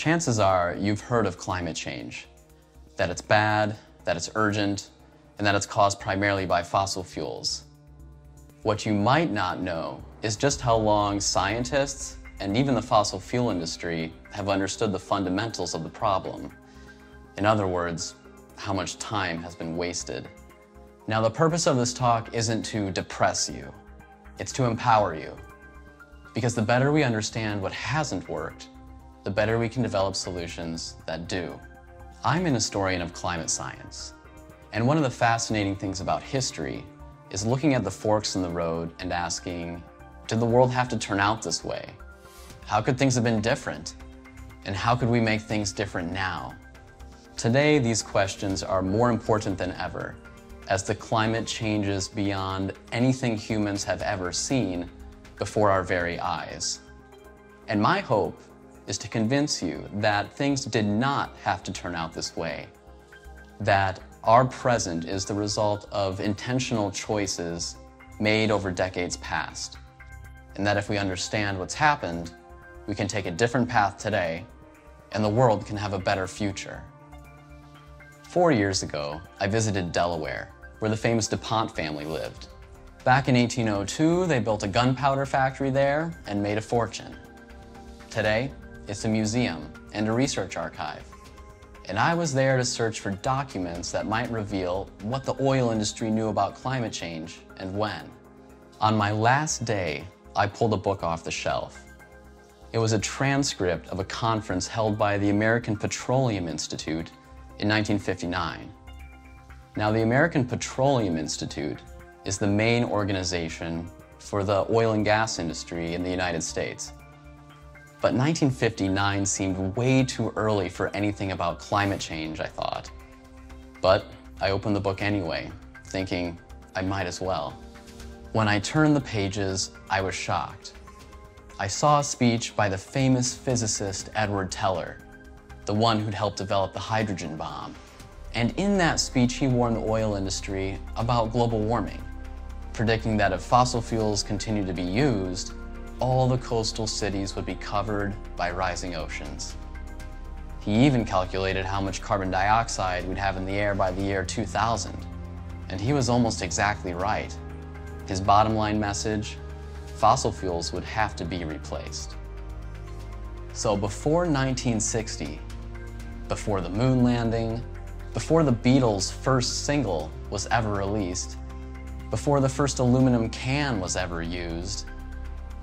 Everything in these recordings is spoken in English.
Chances are you've heard of climate change, that it's bad, that it's urgent, and that it's caused primarily by fossil fuels. What you might not know is just how long scientists and even the fossil fuel industry have understood the fundamentals of the problem. In other words, how much time has been wasted. Now, the purpose of this talk isn't to depress you, it's to empower you. Because the better we understand what hasn't worked, the better we can develop solutions that do. I'm an historian of climate science, and one of the fascinating things about history is looking at the forks in the road and asking, did the world have to turn out this way? How could things have been different? And how could we make things different now? Today, these questions are more important than ever as the climate changes beyond anything humans have ever seen before our very eyes. And my hope is to convince you that things did not have to turn out this way, that our present is the result of intentional choices made over decades past, and that if we understand what's happened, we can take a different path today, and the world can have a better future. Four years ago, I visited Delaware, where the famous DuPont family lived. Back in 1802, they built a gunpowder factory there and made a fortune. Today, it's a museum and a research archive. And I was there to search for documents that might reveal what the oil industry knew about climate change and when. On my last day, I pulled a book off the shelf. It was a transcript of a conference held by the American Petroleum Institute in 1959. Now, the American Petroleum Institute is the main organization for the oil and gas industry in the United States. But 1959 seemed way too early for anything about climate change, I thought. But I opened the book anyway, thinking I might as well. When I turned the pages, I was shocked. I saw a speech by the famous physicist Edward Teller, the one who'd helped develop the hydrogen bomb. And in that speech, he warned the oil industry about global warming, predicting that if fossil fuels continue to be used, all the coastal cities would be covered by rising oceans. He even calculated how much carbon dioxide we'd have in the air by the year 2000. And he was almost exactly right. His bottom line message, fossil fuels would have to be replaced. So before 1960, before the moon landing, before the Beatles' first single was ever released, before the first aluminum can was ever used,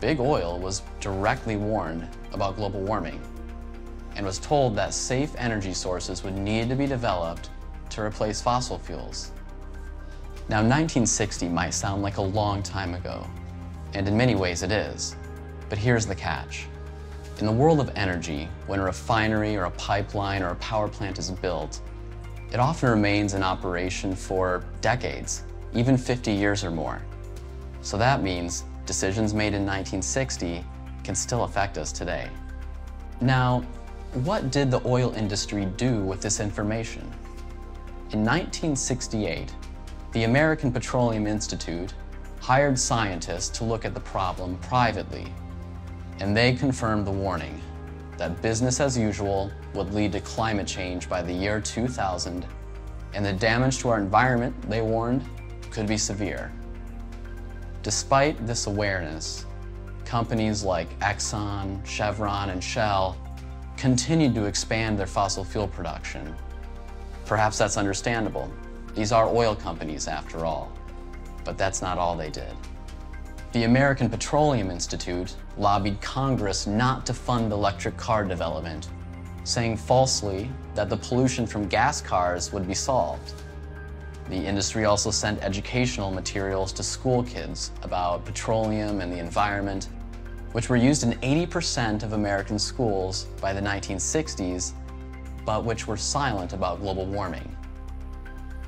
Big Oil was directly warned about global warming and was told that safe energy sources would need to be developed to replace fossil fuels. Now 1960 might sound like a long time ago, and in many ways it is, but here's the catch. In the world of energy, when a refinery or a pipeline or a power plant is built, it often remains in operation for decades, even 50 years or more. So that means decisions made in 1960 can still affect us today. Now, what did the oil industry do with this information? In 1968, the American Petroleum Institute hired scientists to look at the problem privately, and they confirmed the warning that business as usual would lead to climate change by the year 2000, and the damage to our environment, they warned, could be severe. Despite this awareness, companies like Exxon, Chevron, and Shell continued to expand their fossil fuel production. Perhaps that's understandable. These are oil companies after all. But that's not all they did. The American Petroleum Institute lobbied Congress not to fund electric car development, saying falsely that the pollution from gas cars would be solved. The industry also sent educational materials to school kids about petroleum and the environment, which were used in 80% of American schools by the 1960s, but which were silent about global warming.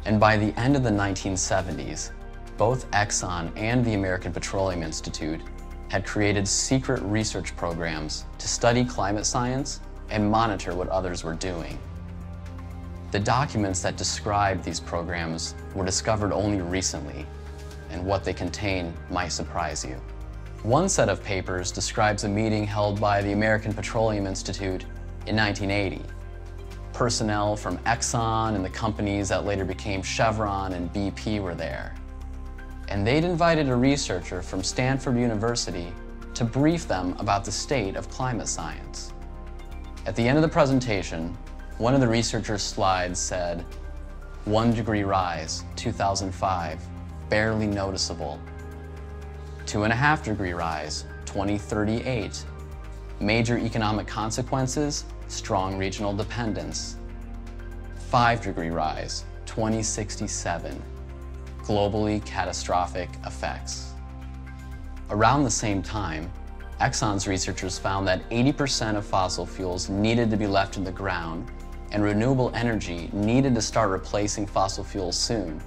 And by the end of the 1970s, both Exxon and the American Petroleum Institute had created secret research programs to study climate science and monitor what others were doing. The documents that describe these programs were discovered only recently, and what they contain might surprise you. One set of papers describes a meeting held by the American Petroleum Institute in 1980. Personnel from Exxon and the companies that later became Chevron and BP were there. And they'd invited a researcher from Stanford University to brief them about the state of climate science. At the end of the presentation, one of the researcher's slides said, one degree rise, 2005, barely noticeable. Two and a half degree rise, 2038. Major economic consequences, strong regional dependence. Five degree rise, 2067. Globally catastrophic effects. Around the same time, Exxon's researchers found that 80% of fossil fuels needed to be left in the ground and renewable energy needed to start replacing fossil fuels soon,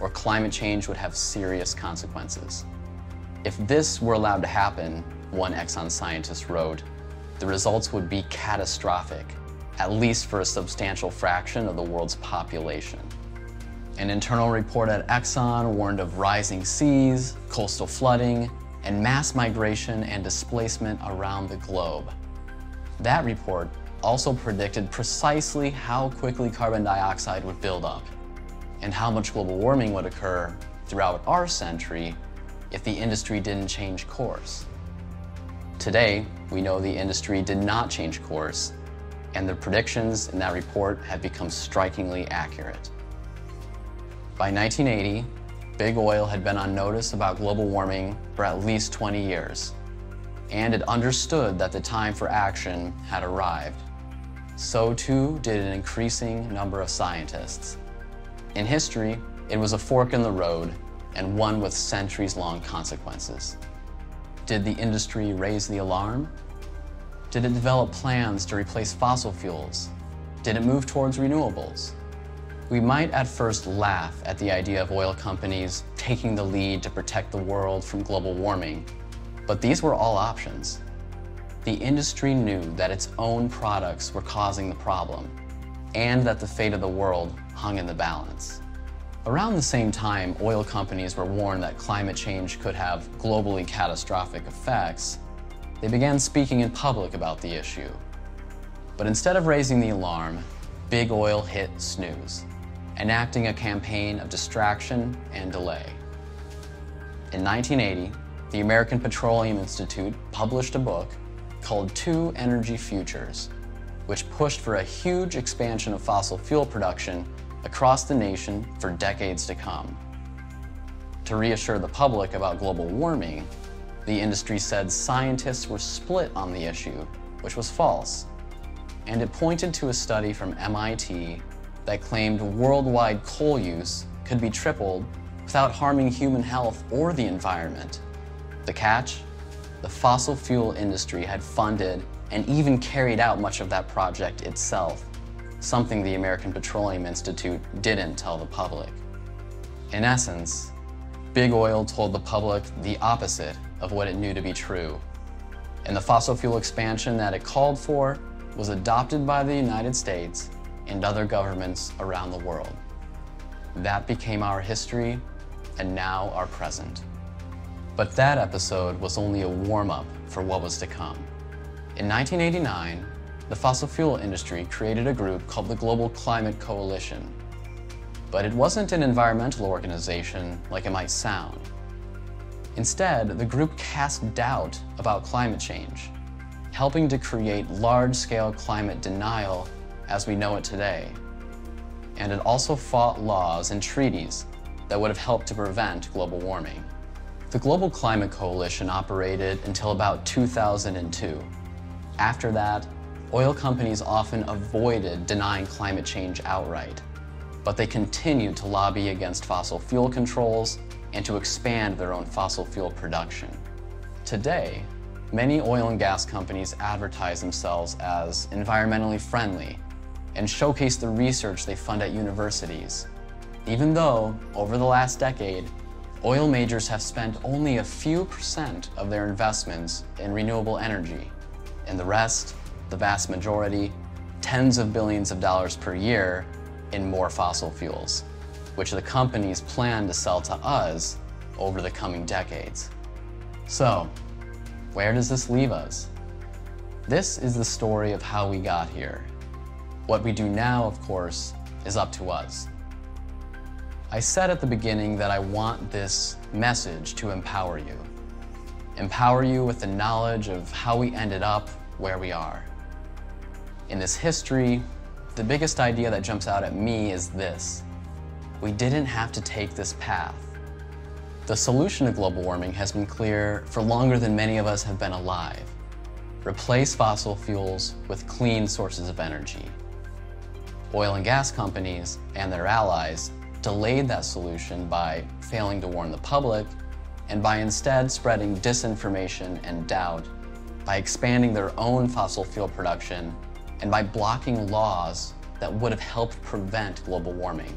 or climate change would have serious consequences. If this were allowed to happen, one Exxon scientist wrote, the results would be catastrophic, at least for a substantial fraction of the world's population. An internal report at Exxon warned of rising seas, coastal flooding, and mass migration and displacement around the globe. That report also predicted precisely how quickly carbon dioxide would build up and how much global warming would occur throughout our century if the industry didn't change course. Today, we know the industry did not change course, and the predictions in that report have become strikingly accurate. By 1980, big oil had been on notice about global warming for at least 20 years, and it understood that the time for action had arrived so too did an increasing number of scientists. In history, it was a fork in the road and one with centuries-long consequences. Did the industry raise the alarm? Did it develop plans to replace fossil fuels? Did it move towards renewables? We might at first laugh at the idea of oil companies taking the lead to protect the world from global warming, but these were all options the industry knew that its own products were causing the problem and that the fate of the world hung in the balance. Around the same time, oil companies were warned that climate change could have globally catastrophic effects, they began speaking in public about the issue. But instead of raising the alarm, big oil hit snooze, enacting a campaign of distraction and delay. In 1980, the American Petroleum Institute published a book called Two Energy Futures, which pushed for a huge expansion of fossil fuel production across the nation for decades to come. To reassure the public about global warming, the industry said scientists were split on the issue, which was false. And it pointed to a study from MIT that claimed worldwide coal use could be tripled without harming human health or the environment. The catch? The fossil fuel industry had funded and even carried out much of that project itself, something the American Petroleum Institute didn't tell the public. In essence, Big Oil told the public the opposite of what it knew to be true. And the fossil fuel expansion that it called for was adopted by the United States and other governments around the world. That became our history and now our present. But that episode was only a warm-up for what was to come. In 1989, the fossil fuel industry created a group called the Global Climate Coalition. But it wasn't an environmental organization like it might sound. Instead, the group cast doubt about climate change, helping to create large-scale climate denial as we know it today. And it also fought laws and treaties that would have helped to prevent global warming. The Global Climate Coalition operated until about 2002. After that, oil companies often avoided denying climate change outright, but they continued to lobby against fossil fuel controls and to expand their own fossil fuel production. Today, many oil and gas companies advertise themselves as environmentally friendly and showcase the research they fund at universities, even though, over the last decade, oil majors have spent only a few percent of their investments in renewable energy, and the rest, the vast majority, tens of billions of dollars per year in more fossil fuels, which the companies plan to sell to us over the coming decades. So, where does this leave us? This is the story of how we got here. What we do now, of course, is up to us. I said at the beginning that I want this message to empower you. Empower you with the knowledge of how we ended up where we are. In this history, the biggest idea that jumps out at me is this. We didn't have to take this path. The solution to global warming has been clear for longer than many of us have been alive. Replace fossil fuels with clean sources of energy. Oil and gas companies and their allies delayed that solution by failing to warn the public and by instead spreading disinformation and doubt by expanding their own fossil fuel production and by blocking laws that would have helped prevent global warming.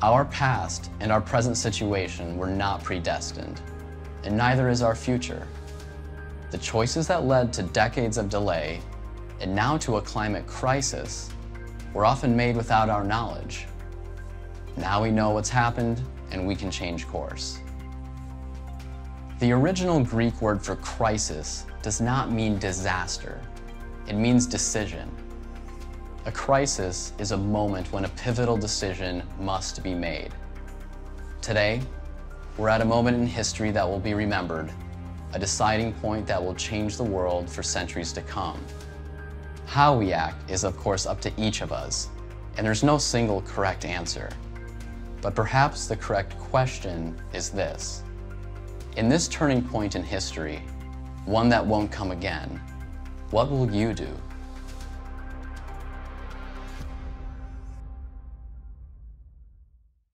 Our past and our present situation were not predestined, and neither is our future. The choices that led to decades of delay and now to a climate crisis were often made without our knowledge. Now we know what's happened and we can change course. The original Greek word for crisis does not mean disaster. It means decision. A crisis is a moment when a pivotal decision must be made. Today, we're at a moment in history that will be remembered, a deciding point that will change the world for centuries to come. How we act is of course up to each of us, and there's no single correct answer. But perhaps the correct question is this. In this turning point in history, one that won't come again, what will you do?